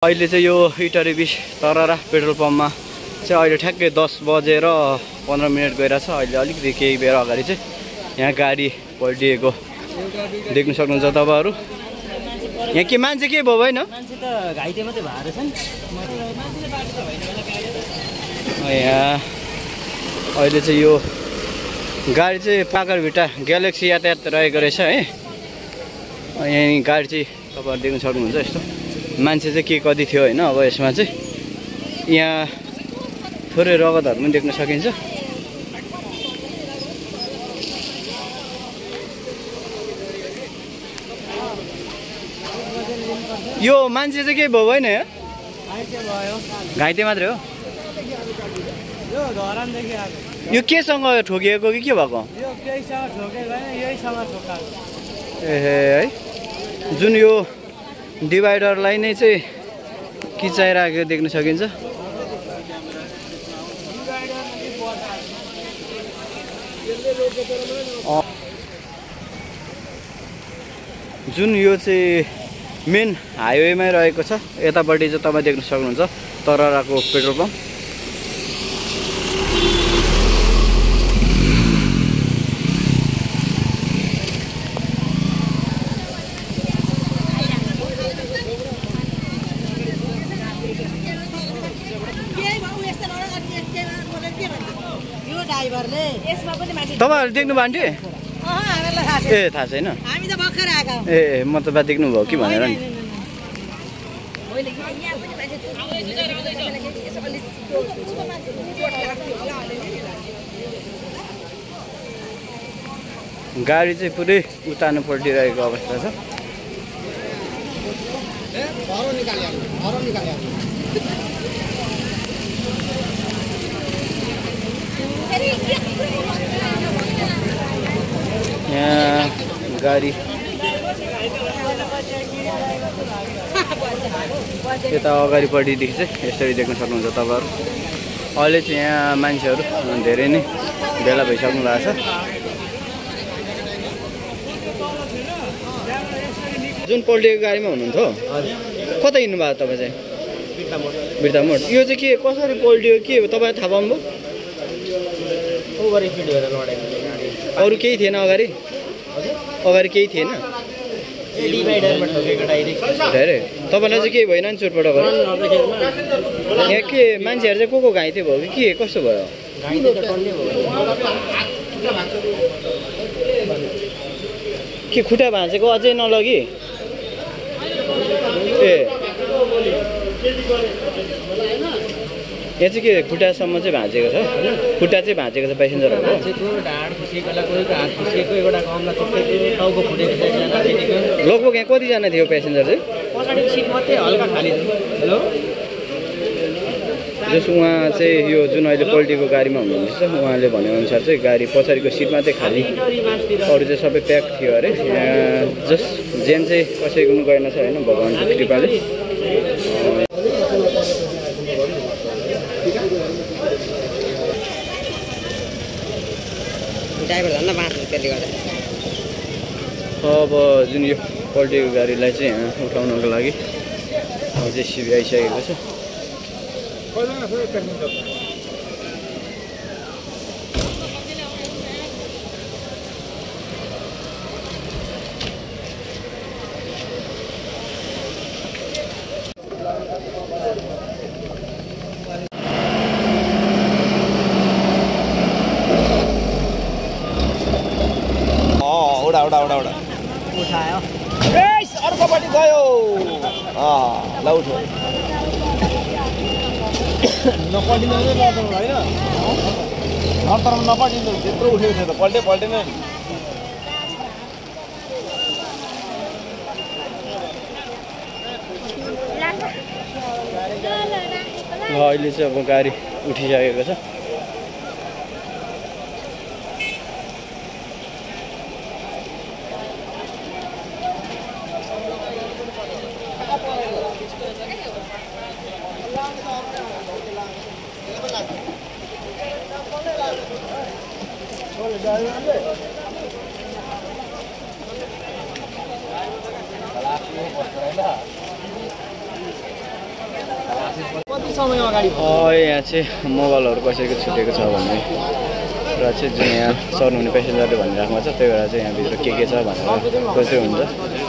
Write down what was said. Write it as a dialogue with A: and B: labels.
A: अहिले चाहिँ यो इटरी बिच तररा पेट्रोल पम्पमा चाहिँ अहिले ठ्याक्कै दस बजेर पन्ध्र मिनट गइरहेछ। अहिले अलिकति केही बेर अगाडि चाहिँ यहाँ गाडी पल्टिएको देख्नु सक्नुहुन्छ तपाईँहरू। यहाँ के मान्छे के भयो होइन
B: छ
A: यहाँ अहिले चाहिँ यो गाडी चाहिँ पाकरभिट्टा ग्यालेक्सी यातायात रहेको रहेछ है। यहीँ गाडी चाहिँ तपाईँहरू देख्नु सक्नुहुन्छ यस्तो। मान्छे चाहिँ के कति थियो होइन अब यसमा चाहिँ। यहाँ थोरै रगतहरू पनि देख्न सकिन्छ। यो मान्छे चाहिँ के भयो होइन यो?
B: घाइते
A: मात्रै हो?
B: यो
A: केसँग ठोकिएको कि के भएको? ए है। जुन यो डिभाइडरलाई नै चाहिँ किचाइराखेको देख्न सकिन्छ। जुन यो चाहिँ मेन हाइवेमै रहेको छ यतापट्टि चाहिँ तपाईँ देख्न सक्नुहुन्छ तरराको पेट्रोल पम्प
C: यो ड्राइभरले यसमा पनि मान्छे
A: तपाईँहरू देख्नु भयो आन्टी ए थाहा छैन।
C: हामी त भर्खर आएको हौ।
A: ए म त बा देख्नुभयो कि भनेर नि। गाडी चाहिँ पुरै उतार्नु पल्टिरहेको अवस्था छ। यहाँ गाडी। यता अगाडिपट्टिदेखि चाहिँ यसरी देख्न सक्नुहुन्छ तपाईँहरू। अहिले चाहिँ यहाँ मान्छेहरू धेरै नै भेला भइसक्नु भएको छ। जुन पल्टिएको गाडीमा हुनुहुन्थ्यो कता हिँड्नु भएको तपाईँ चाहिँ? बिर्ता मोड यो चाहिँ के कसरी पल्टियो के तपाईँ थाहा पाउनुभयो?
B: ओभर स्पिड भएर लडेको गाडी
A: अरू केही थिएन अगाडि अगाडि केही थिएन
B: डिभाइडरमा ठोकेको डाइरेक्ट
A: धेरै तपाईँलाई चाहिँ केही भएन नि चोटपटक यहाँ के मान्छेहरू चाहिँ को को घाइते भयो कि के कस्तो भयो के खुट्टा भाँचेको अझै नलगी ए यहाँ चाहिँ के खुट्टासम्म चाहिँ भाँचेको छ खुट्टा चाहिँ भाँचेको छ पेसेन्जरहरूको
B: मान्छेको ढाड खुसेको एउटा टाउको फुटेको
A: लगभग यहाँ कतिजना थियो पेसेन्जर चाहिँ?
B: पछाडिको सिट मात्रै हल्का खाली थियो। हेलो?
A: जस उहाँ चाहिँ यो जुन अहिले पल्टीको गाडीमा हुनुहुँदैछ उहाँले भनेअनुसार चाहिँ गाडी पछाडिको सिट मात्रै खाली। अरू चाहिँ सबै प्याक थियो अरे। यहाँ जस जेन चाहिँ कसैको गएन छ होइन? भगवान्को कृपाले।
B: ड्राइभर झन् बाँच्नु त्यसले गर्दा।
A: अब जुन यो पल्टेको गाडीलाई चाहिँ उठाउनको लागि जेसिबी आइसकेको छ।
D: ल उठ्यो नपल्टिनु नर्तन होइन नर्तनमा नपल्टिनु त्यत्रो उठेको थियो त पल्टे पल्टेन नि
A: ल अहिले चाहिँ अब गाडी उठिसकेको छ यहाँ चाहिँ मोबाइलहरू कसैको छुटेको छ भन्ने र चाहिँ जुन यहाँ सर्नुहुने पेसेन्जरले भनिराख्नु छ त्यही भएर चाहिँ यहाँभित्र के के छ भनेर खोज्दै हुन्छ।